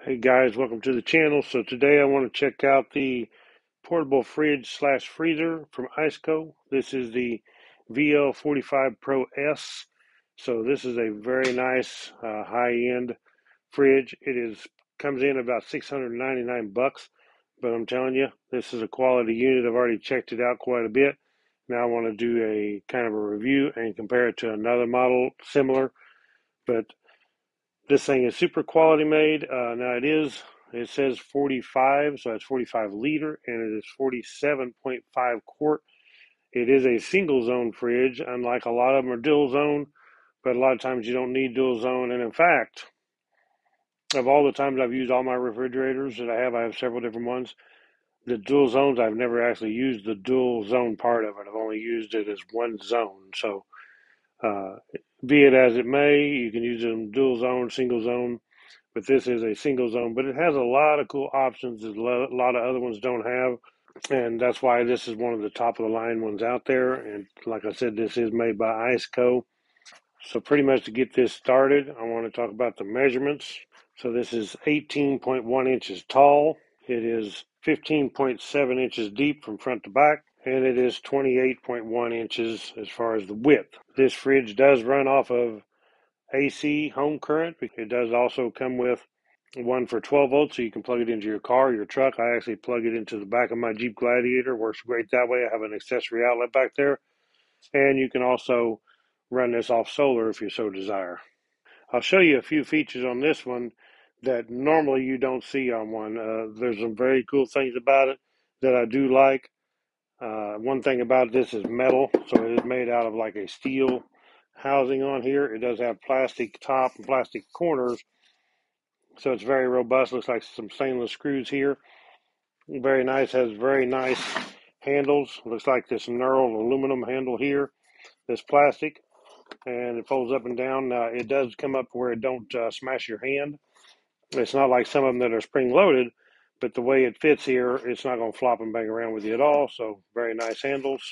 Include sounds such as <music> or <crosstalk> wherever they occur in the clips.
Hey guys, welcome to the channel. So today I want to check out the portable fridge slash freezer from Iceco. This is the VL45 Pro S. So this is a very nice uh, high-end fridge. It is comes in about 699 bucks, but I'm telling you, this is a quality unit. I've already checked it out quite a bit. Now I want to do a kind of a review and compare it to another model similar, but this thing is super quality made. Uh, now it is, it says 45, so that's 45 liter, and it is 47.5 quart. It is a single zone fridge, unlike a lot of them are dual zone, but a lot of times you don't need dual zone. And in fact, of all the times I've used all my refrigerators that I have, I have several different ones. The dual zones, I've never actually used the dual zone part of it. I've only used it as one zone. So, uh, be it as it may, you can use in dual zone, single zone, but this is a single zone. But it has a lot of cool options that a lot of other ones don't have, and that's why this is one of the top of the line ones out there. And like I said, this is made by Iceco. So pretty much to get this started, I want to talk about the measurements. So this is 18.1 inches tall. It is 15.7 inches deep from front to back and it is 28.1 inches as far as the width. This fridge does run off of AC home current. It does also come with one for 12 volts, so you can plug it into your car, your truck. I actually plug it into the back of my Jeep Gladiator. Works great that way. I have an accessory outlet back there. And you can also run this off solar if you so desire. I'll show you a few features on this one that normally you don't see on one. Uh, there's some very cool things about it that I do like. Uh, one thing about this is metal, so it is made out of like a steel housing on here. It does have plastic top and plastic corners, so it's very robust. Looks like some stainless screws here. Very nice. Has very nice handles. Looks like this knurled aluminum handle here. This plastic, and it folds up and down. Uh, it does come up where it don't uh, smash your hand. It's not like some of them that are spring loaded but the way it fits here, it's not going to flop and bang around with you at all. So very nice handles.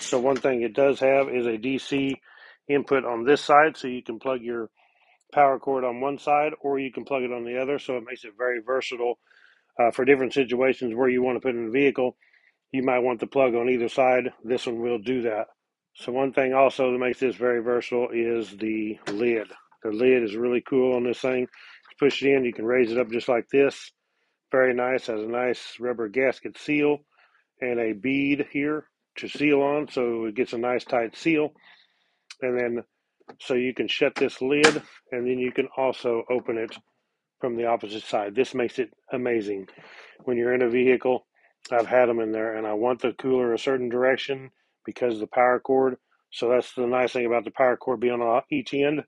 So one thing it does have is a DC input on this side, so you can plug your power cord on one side or you can plug it on the other. So it makes it very versatile uh, for different situations where you want to put in a vehicle. You might want the plug on either side. This one will do that. So one thing also that makes this very versatile is the lid. The lid is really cool on this thing push it in, you can raise it up just like this. Very nice. Has a nice rubber gasket seal and a bead here to seal on, so it gets a nice tight seal. And then, so you can shut this lid, and then you can also open it from the opposite side. This makes it amazing. When you're in a vehicle, I've had them in there, and I want the cooler a certain direction because of the power cord. So that's the nice thing about the power cord being on each end.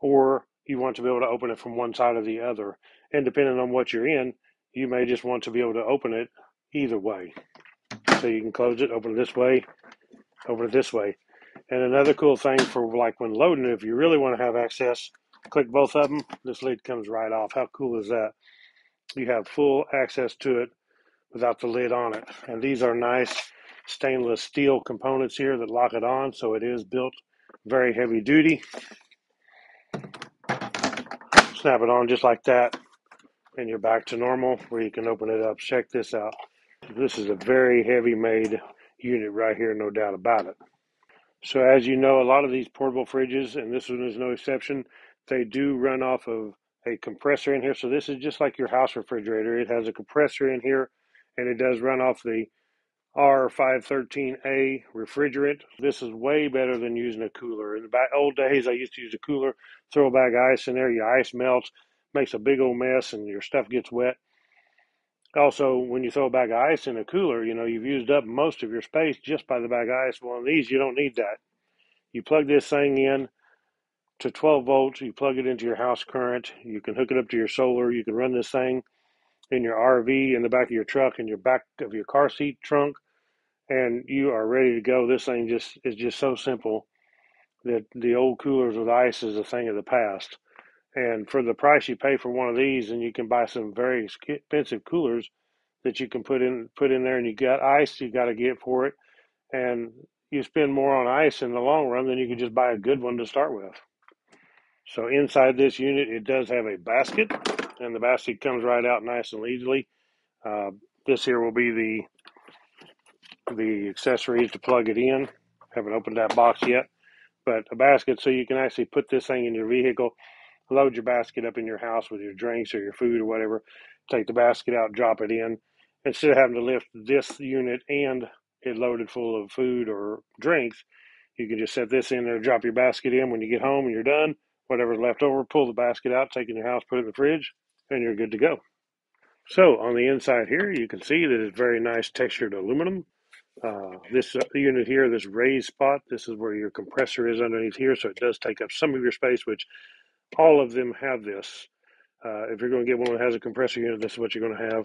Or you want to be able to open it from one side or the other. And depending on what you're in, you may just want to be able to open it either way. So you can close it, open it this way, open it this way. And another cool thing for like when loading if you really want to have access, click both of them, this lid comes right off. How cool is that? You have full access to it without the lid on it. And these are nice stainless steel components here that lock it on, so it is built very heavy duty snap it on just like that and you're back to normal where you can open it up. Check this out. This is a very heavy made unit right here, no doubt about it. So as you know, a lot of these portable fridges, and this one is no exception, they do run off of a compressor in here. So this is just like your house refrigerator. It has a compressor in here and it does run off the R513A refrigerant. This is way better than using a cooler. In the back, old days, I used to use a cooler, throw a bag of ice in there, your ice melts, makes a big old mess, and your stuff gets wet. Also, when you throw a bag of ice in a cooler, you know, you've used up most of your space just by the bag of ice. Well, on these, you don't need that. You plug this thing in to 12 volts, you plug it into your house current, you can hook it up to your solar, you can run this thing in your RV, in the back of your truck, in your back of your car seat trunk, and you are ready to go. This thing just is just so simple that the old coolers with ice is a thing of the past. And for the price you pay for one of these, and you can buy some very expensive coolers that you can put in put in there, and you got ice you got to get for it, and you spend more on ice in the long run than you could just buy a good one to start with. So inside this unit, it does have a basket, and the basket comes right out nice and easily. Uh, this here will be the the accessories to plug it in. Haven't opened that box yet, but a basket so you can actually put this thing in your vehicle, load your basket up in your house with your drinks or your food or whatever. Take the basket out, drop it in, instead of having to lift this unit and it loaded full of food or drinks. You can just set this in there, drop your basket in when you get home and you're done. Whatever's left over, pull the basket out, take it in your house, put it in the fridge, and you're good to go. So on the inside here, you can see that it's very nice textured aluminum. Uh, this uh, unit here, this raised spot, this is where your compressor is underneath here, so it does take up some of your space, which all of them have this. Uh, if you're going to get one that has a compressor unit, this is what you're going to have.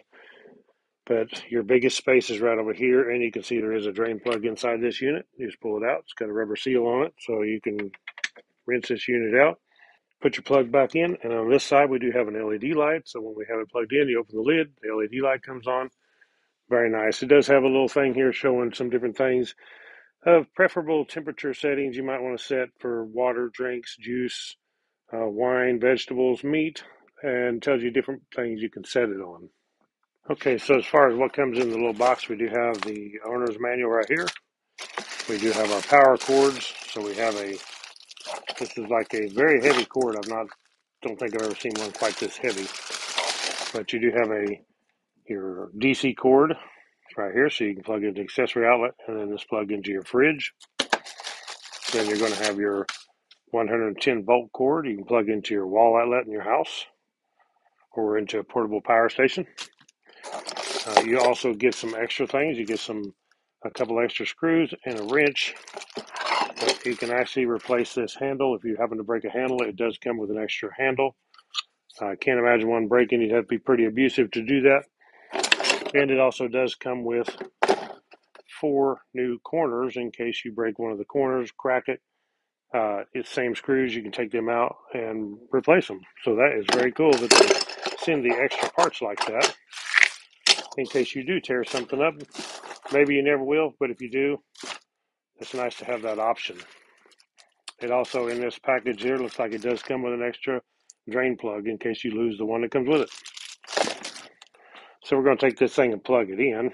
But your biggest space is right over here, and you can see there is a drain plug inside this unit. You just pull it out. It's got a rubber seal on it, so you can rinse this unit out. Put your plug back in, and on this side we do have an LED light. So when we have it plugged in, you open the lid, the LED light comes on. Very nice. It does have a little thing here showing some different things of preferable temperature settings you might want to set for water, drinks, juice, uh, wine, vegetables, meat, and tells you different things you can set it on. Okay, so as far as what comes in the little box, we do have the owner's manual right here. We do have our power cords. So we have a, this is like a very heavy cord. I've not, don't think I've ever seen one quite this heavy. But you do have a, your DC cord right here. So you can plug into accessory outlet and then this plug into your fridge. Then you're going to have your 110 volt cord. You can plug into your wall outlet in your house or into a portable power station. Uh, you also get some extra things. You get some a couple extra screws and a wrench. You can actually replace this handle if you happen to break a handle. It does come with an extra handle. I can't imagine one breaking. You'd have to be pretty abusive to do that. And it also does come with four new corners in case you break one of the corners, crack it. Uh, it's same screws. You can take them out and replace them. So that is very cool that they send the extra parts like that in case you do tear something up. Maybe you never will, but if you do, it's nice to have that option. It also, in this package here, looks like it does come with an extra drain plug in case you lose the one that comes with it. So we're going to take this thing and plug it in.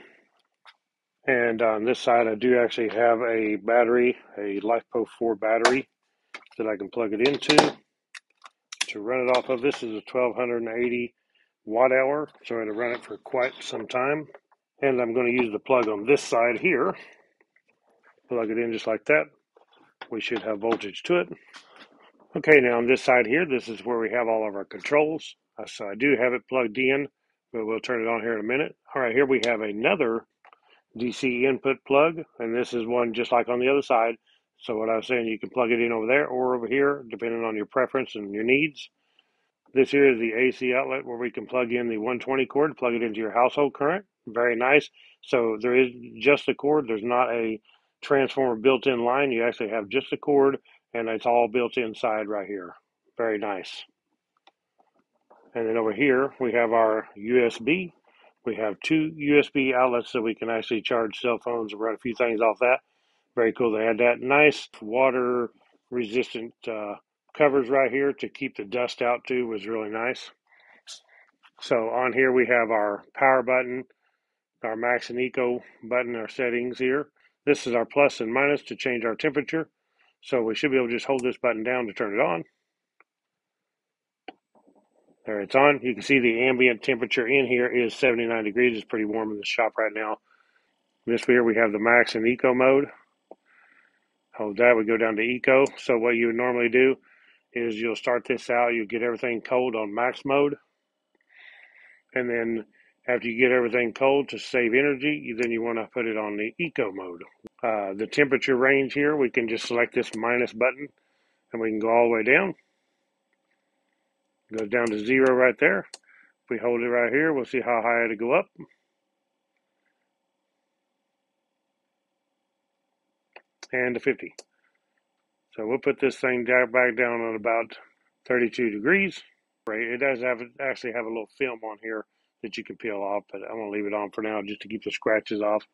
And uh, on this side, I do actually have a battery, a LiFePO 4 battery that I can plug it into to run it off of. This is a 1280 watt hour, so I had to run it for quite some time. And I'm going to use the plug on this side here. Plug it in just like that. We should have voltage to it. Okay, now on this side here, this is where we have all of our controls. So I do have it plugged in, but we'll turn it on here in a minute. All right, here we have another DC input plug, and this is one just like on the other side. So what I was saying, you can plug it in over there or over here, depending on your preference and your needs. This here is the AC outlet where we can plug in the 120 cord, plug it into your household current. Very nice. So there is just a cord. There's not a transformer built in line. You actually have just a cord and it's all built inside right here. Very nice. And then over here we have our USB. We have two USB outlets so we can actually charge cell phones and run a few things off that. Very cool. They had that nice water resistant uh, covers right here to keep the dust out too was really nice. So on here we have our power button, our max and eco button, our settings here. This is our plus and minus to change our temperature. So we should be able to just hold this button down to turn it on. There it's on. You can see the ambient temperature in here is 79 degrees. It's pretty warm in the shop right now. This here we have the max and eco mode. Hold that, we go down to eco. So what you would normally do is you'll start this out, you get everything cold on max mode. And then after you get everything cold to save energy, then you want to put it on the eco mode. Uh, the temperature range here, we can just select this minus button and we can go all the way down. Goes down to zero right there. If we hold it right here, we'll see how high it'll go up. And to 50. So we'll put this thing back down on about 32 degrees. Right, it does have actually have a little film on here that you can peel off, but I'm gonna leave it on for now just to keep the scratches off.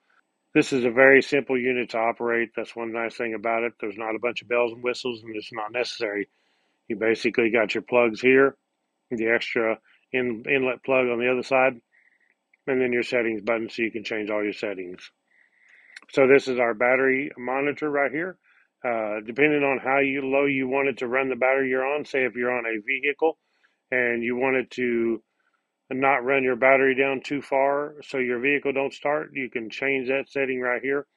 This is a very simple unit to operate. That's one nice thing about it. There's not a bunch of bells and whistles, and it's not necessary. You basically got your plugs here, the extra in, inlet plug on the other side, and then your settings button so you can change all your settings. So this is our battery monitor right here. Uh, depending on how you low you want it to run the battery you're on, say if you're on a vehicle and you want it to not run your battery down too far so your vehicle don't start, you can change that setting right here.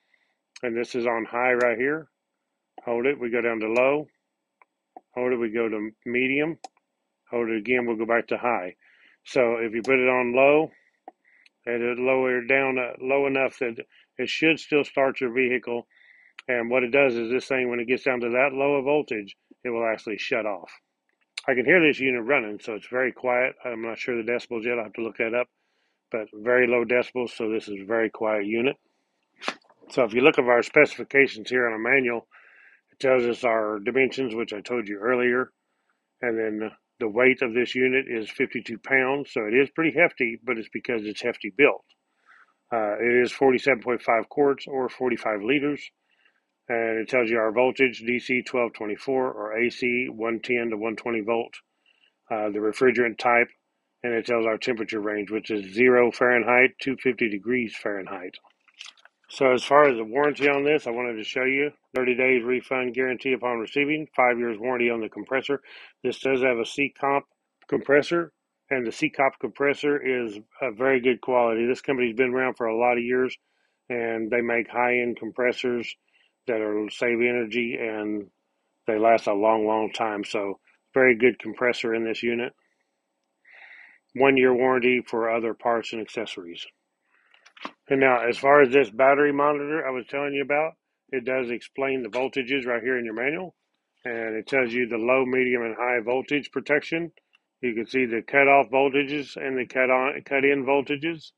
And this is on high right here. Hold it, we go down to low. Hold it, we go to medium. Hold it again, we'll go back to high. So if you put it on low, and it lower down uh, low enough that it should still start your vehicle. And what it does is this thing, when it gets down to that low voltage, it will actually shut off. I can hear this unit running, so it's very quiet. I'm not sure the decibels yet. I have to look that up, but very low decibels, so this is a very quiet unit. So if you look at our specifications here on a manual, it tells us our dimensions, which I told you earlier, and then the weight of this unit is 52 pounds, so it is pretty hefty, but it's because it's hefty built. Uh, it is 47.5 quarts or 45 liters, and it tells you our voltage DC 1224 or AC 110 to 120 volt, uh, the refrigerant type, and it tells our temperature range, which is 0 Fahrenheit to 50 degrees Fahrenheit. So as far as the warranty on this, I wanted to show you 30 days refund guarantee upon receiving, five years warranty on the compressor. This does have a Secop compressor, and the Secop compressor is a very good quality. This company's been around for a lot of years, and they make high-end compressors that are save energy and they last a long, long time. So very good compressor in this unit. One year warranty for other parts and accessories. And now, as far as this battery monitor I was telling you about, it does explain the voltages right here in your manual. And it tells you the low, medium, and high voltage protection. You can see the cutoff voltages and the cut on cut in voltages.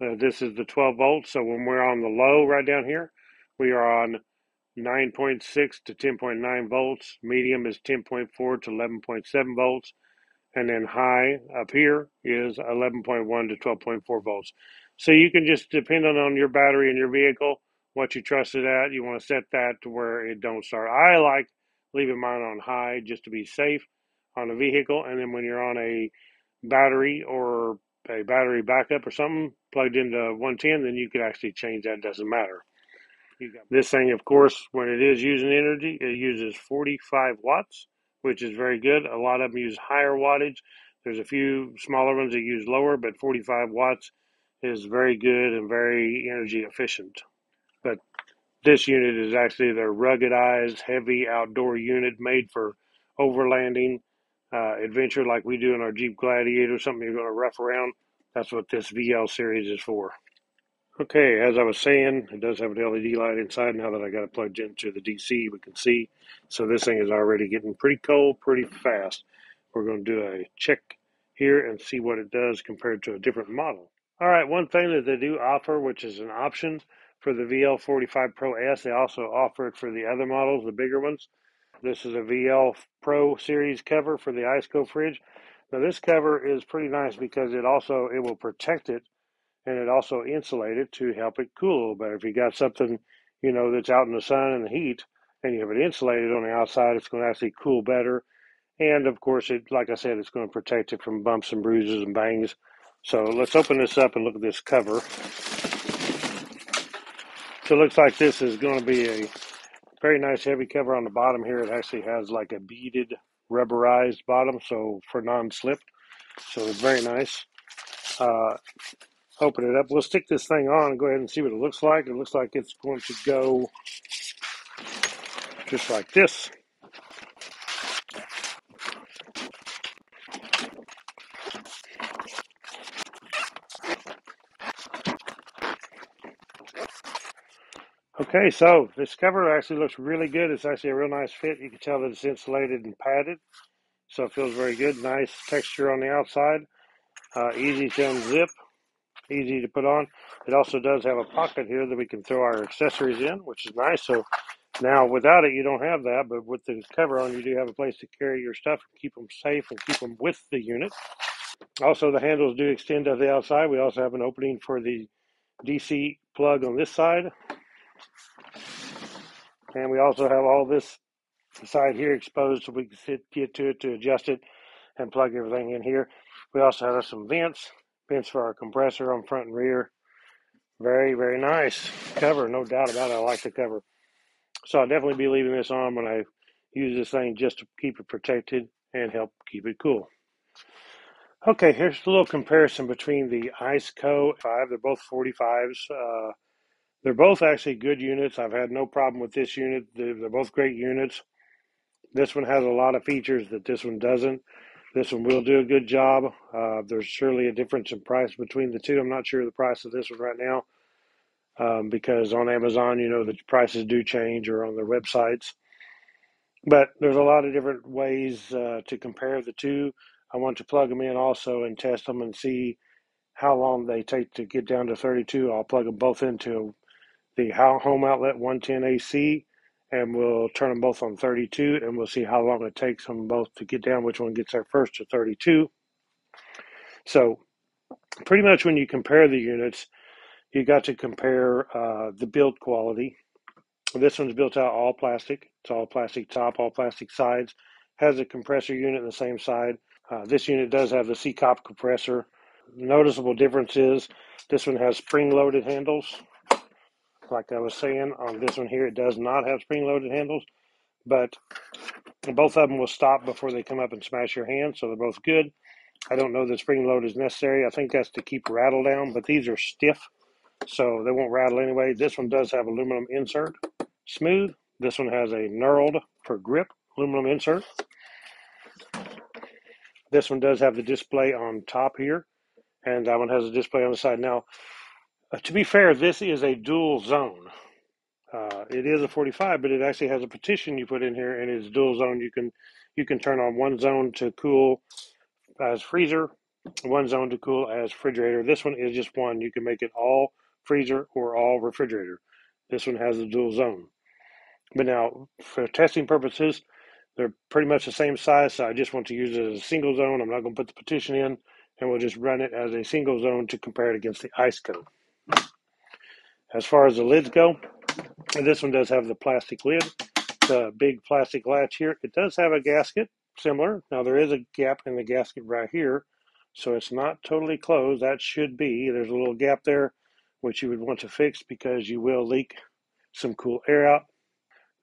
Uh, this is the 12 volts. So when we're on the low right down here, we are on 9.6 to 10.9 volts. Medium is 10.4 to 11.7 volts. And then high up here is 11.1 to 12.4 volts. So you can just, depending on your battery and your vehicle, what you trust it at, you want to set that to where it don't start. I like leaving mine on high just to be safe on a vehicle. And then when you're on a battery or a battery backup or something plugged into 110, then you could actually change that. It doesn't matter. This thing, of course, when it is using energy, it uses 45 watts, which is very good. A lot of them use higher wattage. There's a few smaller ones that use lower, but 45 watts is very good and very energy efficient. But this unit is actually the ruggedized, heavy outdoor unit made for overlanding uh, adventure like we do in our Jeep Gladiator, something you're going to rough around. That's what this VL series is for. Okay, as I was saying, it does have an LED light inside. Now that I got it plugged into the DC, we can see. So this thing is already getting pretty cold pretty fast. We're going to do a check here and see what it does compared to a different model. All right, one thing that they do offer, which is an option for the VL45 Pro S, they also offer it for the other models, the bigger ones. This is a VL Pro series cover for the Iceco fridge. Now this cover is pretty nice because it also it will protect it and it also insulates it to help it cool a little better. If you got something, you know, that's out in the sun and the heat, and you have it insulated on the outside, it's going to actually cool better. And of course, it like I said, it's going to protect it from bumps and bruises and bangs. So let's open this up and look at this cover. So it looks like this is going to be a very nice heavy cover on the bottom here. It actually has like a beaded rubberized bottom, so for non-slip. So it's very nice. Uh, open it up. We'll stick this thing on and go ahead and see what it looks like. It looks like it's going to go just like this. Okay, so this cover actually looks really good. It's actually a real nice fit. You can tell that it's insulated and padded, so it feels very good. Nice texture on the outside. Uh, easy to unzip easy to put on. It also does have a pocket here that we can throw our accessories in, which is nice. So now without it, you don't have that, but with the cover on, you do have a place to carry your stuff and keep them safe and keep them with the unit. Also, the handles do extend to the outside. We also have an opening for the DC plug on this side. And we also have all this side here exposed so we can sit, get to it to adjust it and plug everything in here. We also have some vents, vents for our compressor on front and rear. Very, very nice cover, no doubt about it. I like the cover. So I'll definitely be leaving this on when I use this thing just to keep it protected and help keep it cool. Okay, here's a little comparison between the IceCo 5. They're both 45s. Uh, they're both actually good units. I've had no problem with this unit. They're, they're both great units. This one has a lot of features that this one doesn't. This one will do a good job. Uh, there's surely a difference in price between the two. I'm not sure the price of this one right now um, because on Amazon, you know, the prices do change or on their websites. But there's a lot of different ways uh, to compare the two. I want to plug them in also and test them and see how long they take to get down to 32. I'll plug them both into the home outlet 110 AC and we'll turn them both on 32 and we'll see how long it takes them both to get down, which one gets there first to 32. So, pretty much when you compare the units, you got to compare uh, the build quality. This one's built out all plastic. It's all plastic top, all plastic sides. Has a compressor unit on the same side. Uh, this unit does have the Secop compressor. Noticeable difference is this one has spring-loaded handles. Like I was saying, on this one here, it does not have spring-loaded handles, but both of them will stop before they come up and smash your hand, so they're both good. I don't know that spring load is necessary. I think that's to keep rattle down, but these are stiff so they won't rattle anyway. This one does have aluminum insert, smooth. This one has a knurled for grip aluminum insert. This one does have the display on top here, and that one has a display on the side. Now, uh, to be fair, this is a dual zone. Uh, it is a 45, but it actually has a partition you put in here, and it's dual zone. You can you can turn on one zone to cool as freezer, one zone to cool as refrigerator. This one is just one. You can make it all freezer, or all refrigerator. This one has a dual zone. But now, for testing purposes, they're pretty much the same size, so I just want to use it as a single zone. I'm not going to put the partition in, and we'll just run it as a single zone to compare it against the IceCo. As far as the lids go, this one does have the plastic lid, the big plastic latch here. It does have a gasket, similar. Now, there is a gap in the gasket right here, so it's not totally closed. That should be. There's a little gap there which you would want to fix because you will leak some cool air out.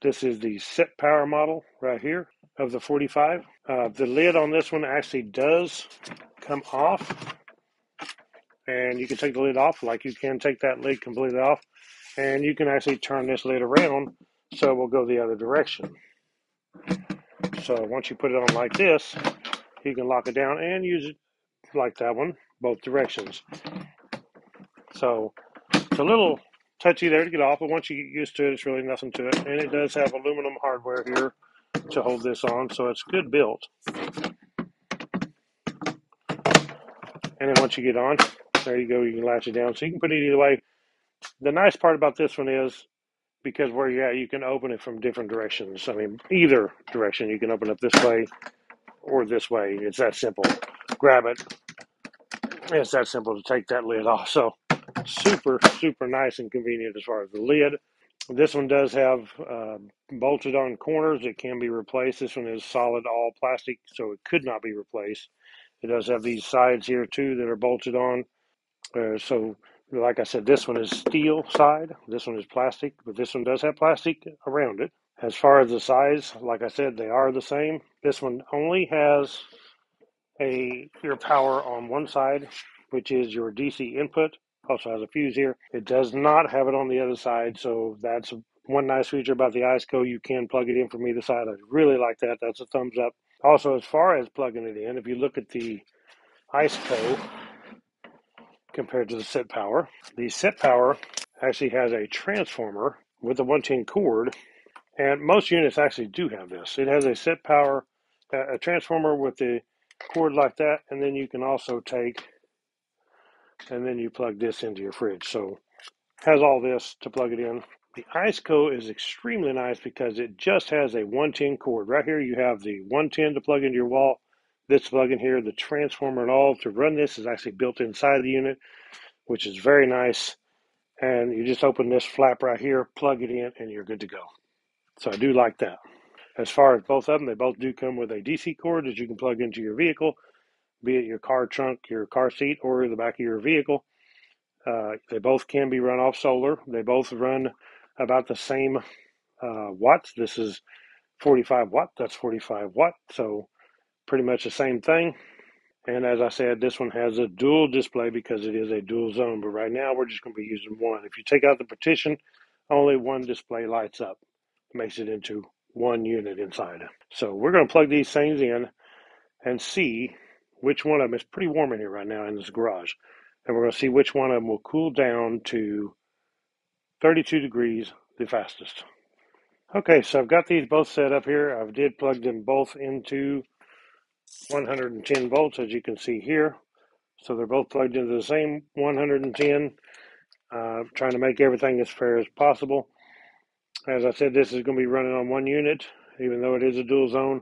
This is the set power model right here of the 45. Uh, the lid on this one actually does come off and you can take the lid off like you can take that lid completely off and you can actually turn this lid around so it will go the other direction. So once you put it on like this, you can lock it down and use it like that one, both directions. So it's a little touchy there to get off, but once you get used to it, it's really nothing to it. And it does have aluminum hardware here to hold this on, so it's good built. And then once you get on, there you go, you can latch it down. So you can put it either way. The nice part about this one is because where you're at, you can open it from different directions. I mean, either direction, you can open up this way or this way. It's that simple. Grab it. It's that simple to take that lid off. So super, super nice and convenient as far as the lid. This one does have uh, bolted on corners that can be replaced. This one is solid all plastic, so it could not be replaced. It does have these sides here too that are bolted on. Uh, so, like I said, this one is steel side. This one is plastic, but this one does have plastic around it. As far as the size, like I said, they are the same. This one only has a your power on one side, which is your DC input, also has a fuse here. It does not have it on the other side, so that's one nice feature about the IceCo. You can plug it in from either side. I really like that. That's a thumbs up. Also, as far as plugging it in, if you look at the IceCo compared to the Set Power, the Set Power actually has a transformer with a 110 cord, and most units actually do have this. It has a Set Power, a transformer with the cord like that, and then you can also take and then you plug this into your fridge. So has all this to plug it in. The IceCo is extremely nice because it just has a 110 cord. Right here you have the 110 to plug into your wall. This plug in here, the transformer and all to run this is actually built inside the unit, which is very nice. And you just open this flap right here, plug it in, and you're good to go. So I do like that. As far as both of them, they both do come with a DC cord that you can plug into your vehicle, be it your car trunk, your car seat, or the back of your vehicle. Uh, they both can be run off solar. They both run about the same uh, watts. This is 45 watt. That's 45 watt. So pretty much the same thing. And as I said, this one has a dual display because it is a dual zone. But right now, we're just going to be using one. If you take out the partition, only one display lights up. Makes it into one unit inside. So we're going to plug these things in and see which one of them. It's pretty warm in here right now in this garage. And we're going to see which one of them will cool down to 32 degrees the fastest. Okay, so I've got these both set up here. I did plug them both into 110 volts, as you can see here. So they're both plugged into the same 110, uh, trying to make everything as fair as possible. As I said, this is going to be running on one unit, even though it is a dual zone.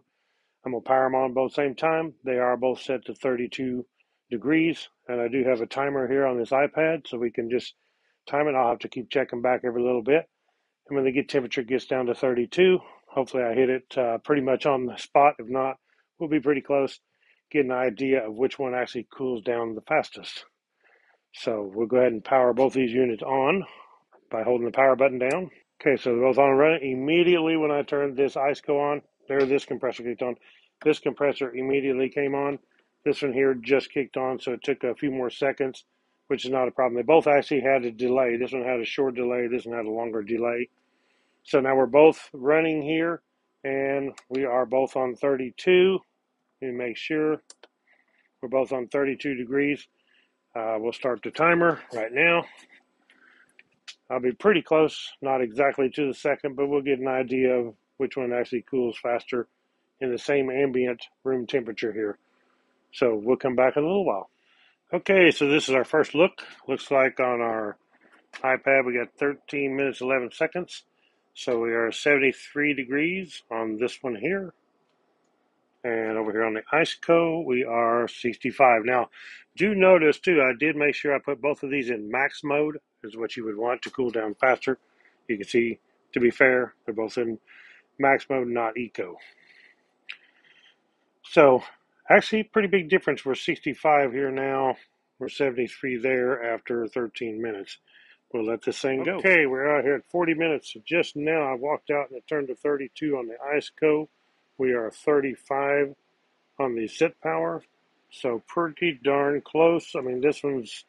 I'm going to power them on both same time. They are both set to 32 degrees, and I do have a timer here on this iPad, so we can just time it. I'll have to keep checking back every little bit. And when the get temperature gets down to 32, hopefully I hit it uh, pretty much on the spot. If not, we'll be pretty close. Get an idea of which one actually cools down the fastest. So we'll go ahead and power both these units on by holding the power button down. Okay, so they're both on and running. Immediately when I turned this ICECO on, there this compressor kicked on. This compressor immediately came on. This one here just kicked on, so it took a few more seconds, which is not a problem. They both actually had a delay. This one had a short delay. This one had a longer delay. So now we're both running here, and we are both on 32. Let me make sure we're both on 32 degrees. Uh, we'll start the timer right now. I'll be pretty close, not exactly to the second, but we'll get an idea of which one actually cools faster in the same ambient room temperature here. So we'll come back in a little while. Okay, so this is our first look. Looks like on our iPad we got 13 minutes 11 seconds. So we are 73 degrees on this one here. And over here on the ICECO, we are 65. Now, do notice too, I did make sure I put both of these in max mode, is what you would want to cool down faster. You can see, to be fair, they're both in max mode, not eco. So, actually, pretty big difference. We're 65 here now. We're 73 there after 13 minutes. We'll let this thing go. Okay, we're out here at 40 minutes. Just now, I walked out and it turned to 32 on the ICECO. We are 35 on the Set Power. So pretty darn close. I mean, this one's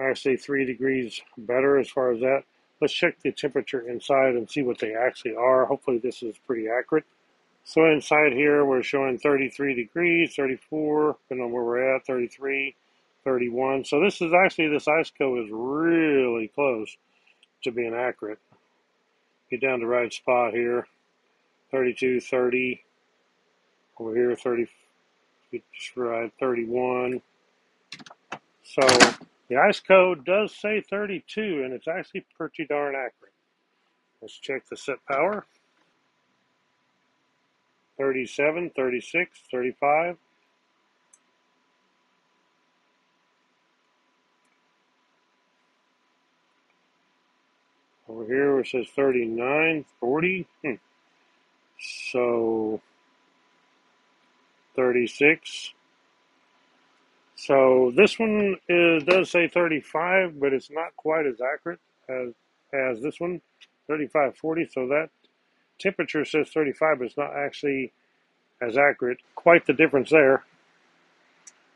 actually three degrees better as far as that. Let's check the temperature inside and see what they actually are. Hopefully this is pretty accurate. So inside here, we're showing 33 degrees, 34, depending on where we're at, 33. 31. So this is actually, this ICECO is really close to being accurate. Get down to the right spot here. 32, 30. Over here, 30, just right, 31. So the ICECO does say 32, and it's actually pretty darn accurate. Let's check the set power. 37, 36, 35. Over here it says 39, 40. Hmm. So 36. So this one is, does say 35, but it's not quite as accurate as, as this one, 35, 40. So that temperature says 35, but it's not actually as accurate. Quite the difference there.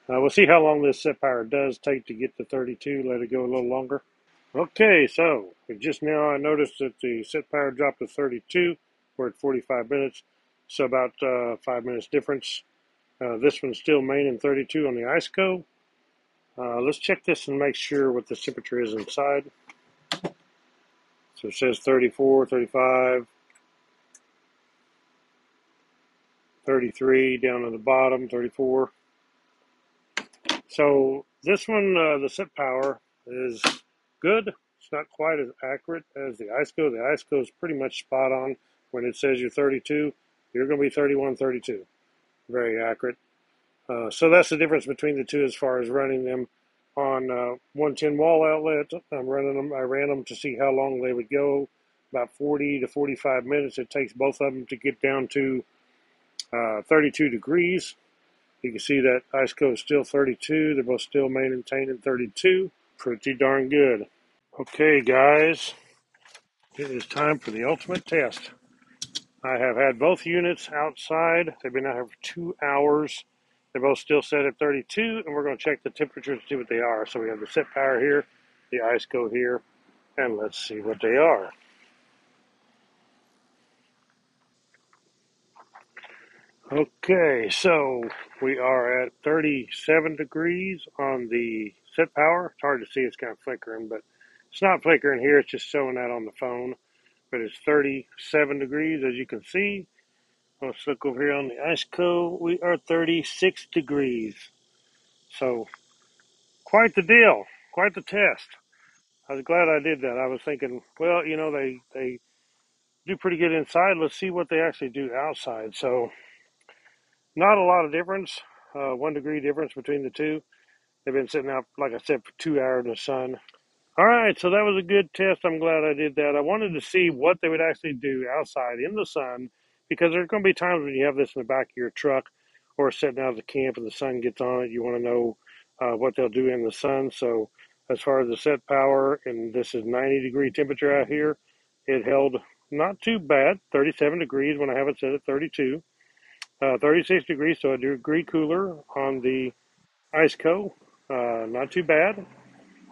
Uh, we'll see how long this set power does take to get to 32. Let it go a little longer. Okay, so just now I noticed that the set power dropped to 32. We're at 45 minutes, so about uh, five minutes difference. Uh, this one's still main in 32 on the ICECO. Uh, let's check this and make sure what the temperature is inside. So it says 34, 35, 33 down at the bottom, 34. So this one, uh, the set power is good. It's not quite as accurate as the ICECO. The ICECO is pretty much spot on. When it says you're 32, you're going to be 31, 32. Very accurate. Uh, so that's the difference between the two as far as running them on uh, 110 wall outlet. I'm running them. I ran them to see how long they would go. About 40 to 45 minutes. It takes both of them to get down to uh, 32 degrees. You can see that coat is still 32. They're both still maintaining 32. Pretty darn good. Okay, guys, it is time for the ultimate test. I have had both units outside. They've been out here for two hours. They're both still set at 32, and we're going to check the temperature to see what they are. So we have the set power here, the ICECO here, and let's see what they are. Okay, so we are at 37 degrees on the set power. It's hard to see, it's kind of flickering, but it's not flickering here, it's just showing that on the phone. But it's 37 degrees, as you can see. Let's look over here on the ICECO. We are 36 degrees. So, quite the deal, quite the test. I was glad I did that. I was thinking, well, you know, they, they do pretty good inside. Let's see what they actually do outside. So, not a lot of difference, uh, one degree difference between the two. They've been sitting out, like I said, for two hours in the sun. All right, so that was a good test. I'm glad I did that. I wanted to see what they would actually do outside in the sun because there's going to be times when you have this in the back of your truck or sitting out at the camp and the sun gets on it. You want to know uh, what they'll do in the sun. So, as far as the set power, and this is 90 degree temperature out here, it held not too bad, 37 degrees when I have it set at 32. Uh, 36 degrees, so a degree cooler on the ICECO. Uh, not too bad.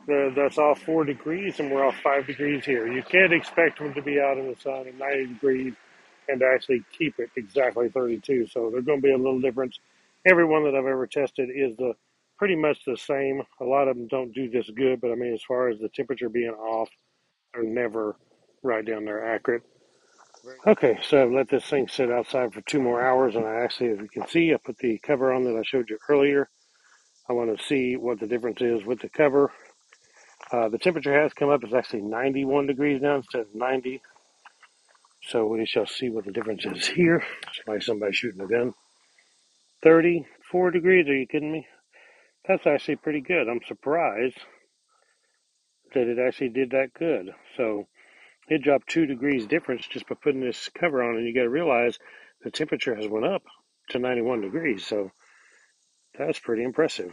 The, that's off four degrees, and we're off five degrees here. You can't expect them to be out in the sun at 90 degrees and actually keep it exactly 32. So there's going to be a little difference. Every one that I've ever tested is the pretty much the same. A lot of them don't do this good, but I mean, as far as the temperature being off, they're never right down there accurate. Okay, so I've let this thing sit outside for two more hours, and I actually, as you can see, I put the cover on that I showed you earlier. I want to see what the difference is with the cover. Uh, the temperature has come up. It's actually 91 degrees now instead of 90. So we shall see what the difference is <laughs> here. It's like somebody shooting a gun. 34 degrees, are you kidding me? That's actually pretty good. I'm surprised that it actually did that good. So it dropped two degrees difference just by putting this cover on, and you got to realize the temperature has went up to 91 degrees. So that's pretty impressive.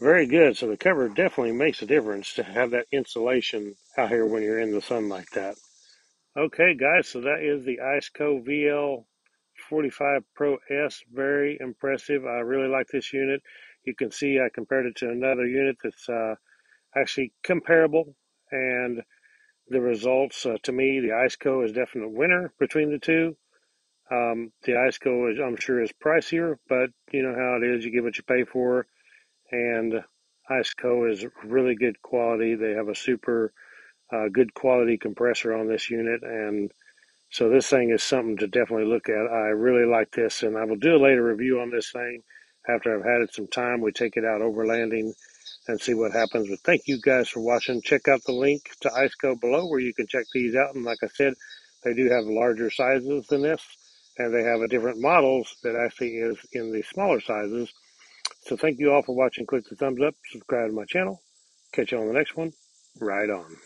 Very good. So the cover definitely makes a difference to have that insulation out here when you're in the sun like that. Okay, guys, so that is the ICECO VL 45 Pro S. Very impressive. I really like this unit. You can see I compared it to another unit that's uh, actually comparable, and the results uh, to me, the ICECO is definite winner between the two. Um, the ICECO is, I'm sure, is pricier, but you know how it is. You get what you pay for, and ICECO is really good quality. They have a super uh, good quality compressor on this unit, and so this thing is something to definitely look at. I really like this, and I will do a later review on this thing after I've had it some time. We take it out overlanding and see what happens. But thank you guys for watching. Check out the link to ICECO below where you can check these out. And like I said, they do have larger sizes than this, and they have a different models that actually is in the smaller sizes. So thank you all for watching. Click the thumbs up, subscribe to my channel. Catch you on the next one. Right on.